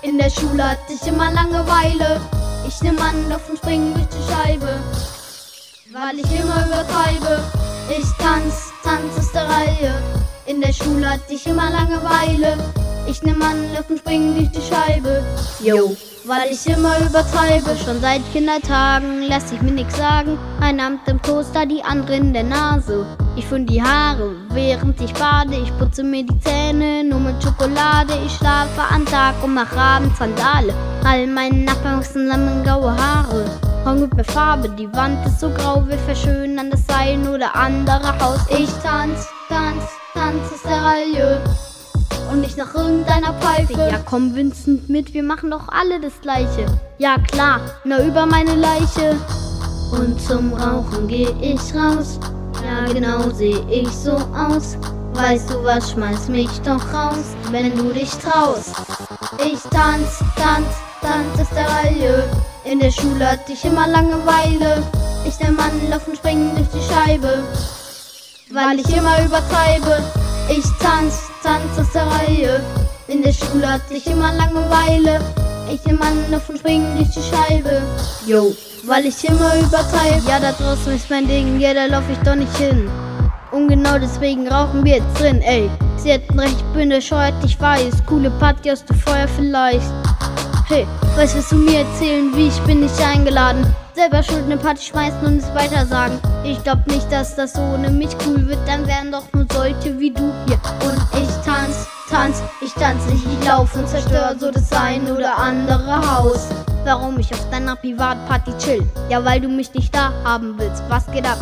In der Schule hatte ich immer Langeweile. Ich nehm Anlauf und spring durch die Scheibe, weil ich immer übertreibe. Ich tanz, tanz aus der Reihe. In der Schule hatte ich immer Langeweile. Ich nehm Anlauf und spring durch die Scheibe, Yo. Weil ich immer übertreibe. Schon seit Kindertagen lass ich mir nix sagen. Ein Amt im Toaster, die andere in der Nase. Ich fund die Haare, während ich bade. Ich putze mir die Zähne nur mit Schokolade. Ich schlafe an Tag und mach abends Sandale. All meine Nachbarn wachsen graue Haare. Komm mit mir Farbe, die Wand ist so grau, wir verschönern das ein oder andere Haus. Ich tanz, tanz, tanz aus der Reihe. Und nicht nach irgendeiner Pfeife. Ja, komm, Vincent, mit, wir machen doch alle das Gleiche. Ja, klar, nur über meine Leiche. Und zum Rauchen geh ich raus. Ja, genau seh ich so aus. Weißt du was, schmeiß mich doch raus, wenn du dich traust. Ich tanz, tanz, tanz aus der Reihe. In der Schule hatte ich immer Langeweile. Ich nehm Anlauf und spring durch die Scheibe, weil ich immer übertreibe. Ich tanz, tanz aus Reihe. In der Schule hatte ich immer Langeweile. Ich nehm Anlauf und spring durch die Scheibe, Yo. weil ich immer übertreibe. Ja, da draußen ist mein Ding, ja, da lauf ich doch nicht hin. Und genau deswegen rauchen wir jetzt drin, ey. Sie hätten recht, ich bin bescheuert, ich weiß. Coole Party aus dem Feuer vielleicht. Hey, weißt du, was du mir erzählen, wie ich bin nicht eingeladen. Selber schuld eine Party schmeißen und es weitersagen. Ich glaub nicht, dass das ohne mich cool wird, dann wären doch nur solche wie du hier. Und ich tanz, tanz, ich tanz nicht, ich lauf und zerstör so das ein oder andere Haus. Warum ich auf deiner Privatparty chill? Ja, weil du mich nicht da haben willst. Was geht ab?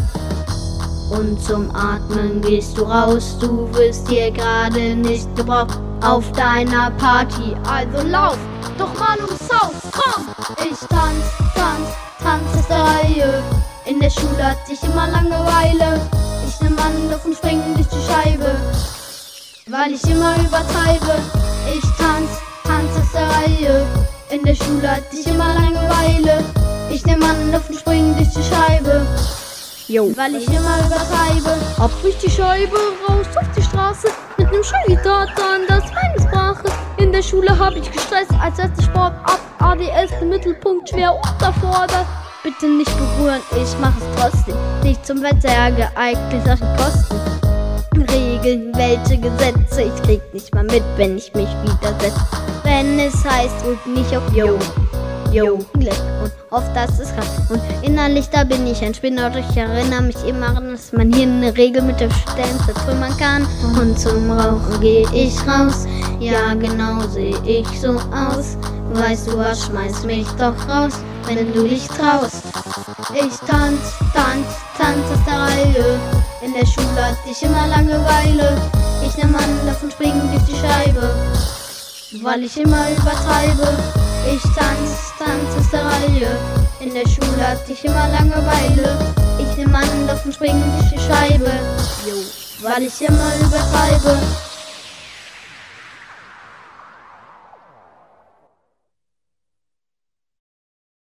Und zum Atmen gehst du raus, du wirst hier gerade nicht gebraucht auf deiner Party. Also lauf doch mal ums Haus, der Schule hatte ich immer Langeweile. Ich nehm Anlauf und spring durch die Scheibe, weil ich immer übertreibe. Ich tanz, tanz aus der Reihe. In der Schule hatte ich immer Langeweile. Ich nehm Anlauf und spring durch die Scheibe Yo. weil ich immer übertreibe. Ab durch die Scheibe, raus auf die Straße, mit nem Schulgitarre das ist meine Sprache. In der Schule hab ich gestresst, als erster Sport ab, ADS im Mittelpunkt schwer unterfordert. Bitte nicht berühren, ich mach es trotzdem. Nicht zum Wetter geeignet auf den Kosten. Regeln, welche Gesetze, ich krieg nicht mal mit, wenn ich mich widersetze. Wenn es heißt, drück nicht auf Yo. Yo, Glück und auf das es kann. Und innerlich, da bin ich ein Spinner und ich erinnere mich immer an, dass man hier eine Regel mit dem Stellen vertrümmern kann. Und zum Rauchen geh ich raus, ja genau seh ich so aus. Weißt du was, schmeiß mich doch raus, wenn du dich traust. Ich tanz, tanz, tanz aus der Reihe. In der Schule hatte ich immer Langeweile. Ich nehm Anlauf und spring durch die Scheibe, weil ich immer übertreibe. Ich tanz, tanz aus der Reihe. In der Schule hatte ich immer Langeweile. Ich nehm Anlauf und spring durch die Scheibe, weil ich immer übertreibe.